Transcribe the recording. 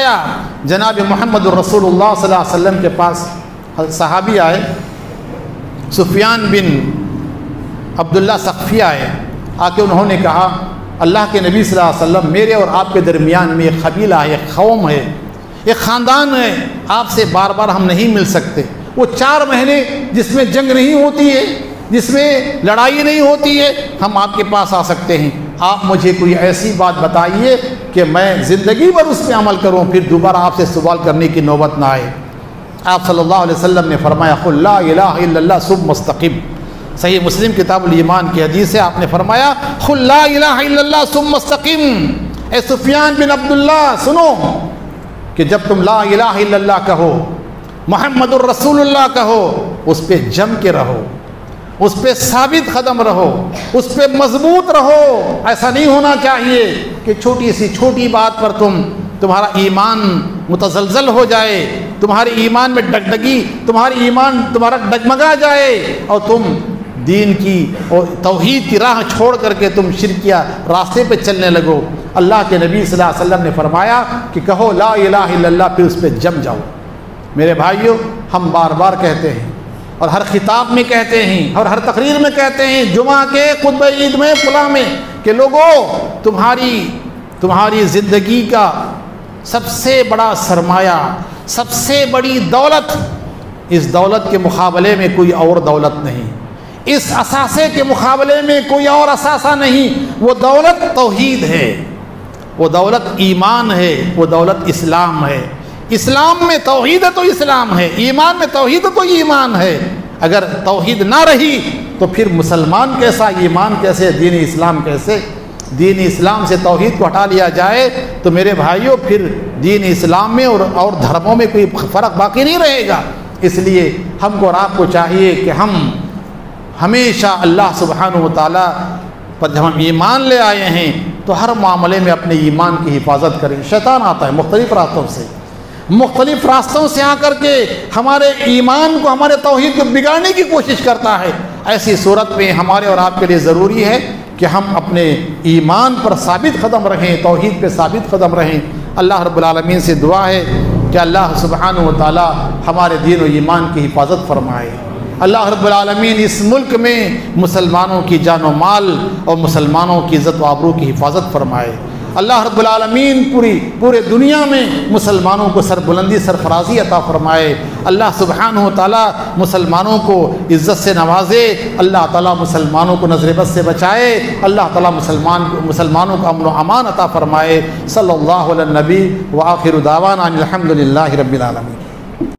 آیا جناب محمد الرسول اللہ صلی اللہ علیہ وسلم کے پاس صحابی آئے، سفیان بن عبداللہ سقفی آئے آ کے انہوں نے کہا، اللہ کے نبی صلی اللہ علیہ وسلم میرے اور آپ کے درمیان میں ایک قبیلہ ہے، ایک قوم ہے، ایک خاندان ہے، آپ سے بار بار ہم نہیں مل سکتے۔ وہ چار مہینے جس میں جنگ نہیں ہوتی ہے جس میں لڑائی نہیں ہوتی ہے، ہم آپ کے پاس آ سکتے ہیں۔ آپ مجھے کوئی ایسی بات بتائیے کہ میں زندگی بھر اس پہ عمل کروں، پھر دوبارہ آپ سے سوال کرنے کی نوبت نہ آئے۔ آپ صلی اللہ علیہ وسلم نے فرمایا اللہ الہ الا اللہ سب مستقب صحیح مسلم کتاب الایمان کی حدیث ہے آپ نے فرمایا اللہ الہ الا اللہ سب مستقم اے سفیان بن عبداللہ، سنو کہ جب تم لا الہ الا اللہ کہو، محمد الرسول اللہ کہو، اس پہ جم کے رہو۔ اس پہ ثابت قدم رہو، اس پہ مضبوط رہو۔ ایسا نہیں ہونا چاہیے کہ چھوٹی سی چھوٹی بات پر تم، تمہارا ایمان متزلزل ہو جائے، تمہارے ایمان میں ڈگڈگی تمہاری ایمان تمہارا ڈگمگا جائے اور تم دین کی اور توحید کی راہ چھوڑ کر کے تم شرکیہ راستے پہ چلنے لگو۔ اللہ کے نبی صلی اللہ علیہ وسلم نے فرمایا کہ کہو لا الہ الا اللہ، پھر اس پہ جم جاؤ۔ میرے بھائیوں ہم بار بار کہتے ہیں اور ہر خطاب میں کہتے ہیں اور ہر تقریر میں کہتے ہیں جمعہ کے خطب عید میں فلاں میں کہ لوگوں تمہاری تمہاری زندگی کا سب سے بڑا سرمایہ، سب سے بڑی دولت اس دولت کے مقابلے میں کوئی اور دولت نہیں۔ اس اثاثے کے مقابلے میں کوئی اور اثاثہ نہیں۔ وہ دولت توحید ہے، وہ دولت ایمان ہے، وہ دولت اسلام ہے۔ اسلام میں توحید ہے تو اسلام ہے، ایمان میں توحید ہے تو ایمان ہے۔ اگر توحید نہ رہی تو پھر مسلمان کیسا، ایمان کیسے، دین اسلام کیسے؟ دین اسلام سے توحید کو ہٹا لیا جائے تو میرے بھائیوں پھر دین اسلام میں اور اور دھرموں میں کوئی فرق باقی نہیں رہے گا۔ اس لیے ہم کو اور آپ کو چاہیے کہ ہم ہمیشہ اللہ سبحانہ و تعالیٰ پر جب ہم ایمان لے آئے ہیں تو ہر معاملے میں اپنے ایمان کی حفاظت کریں۔ شیطان آتا ہے مختلف راستوں سے۔ مختلف راستوں سے آ کر کے ہمارے ایمان کو، ہمارے توحید کو بگاڑنے کی کوشش کرتا ہے۔ ایسی صورت میں ہمارے اور آپ کے لیے ضروری ہے کہ ہم اپنے ایمان پر ثابت قدم رہیں، توحید پہ ثابت قدم رہیں۔ اللہ رب العالمین سے دعا ہے کہ اللہ سبحانہ و تعالی ہمارے دین و ایمان کی حفاظت فرمائے۔ اللہ رب العالمین اس ملک میں مسلمانوں کی جان و مال اور مسلمانوں کی عزت و آبرو کی حفاظت فرمائے۔ اللہ رب العالمین پوری پورے دنیا میں مسلمانوں کو سربلندی، سرفرازی عطا فرمائے۔ اللہ سبحانہ و تعالیٰ مسلمانوں کو عزت سے نوازے۔ اللہ تعالیٰ مسلمانوں کو نظر بد سے بچائے۔ اللہ تعالیٰ مسلمان مسلمانوں کو امن و امان عطا فرمائے۔ صلی اللہ علیہ نبی و آخر داوان الحمد للہ رب العالمین۔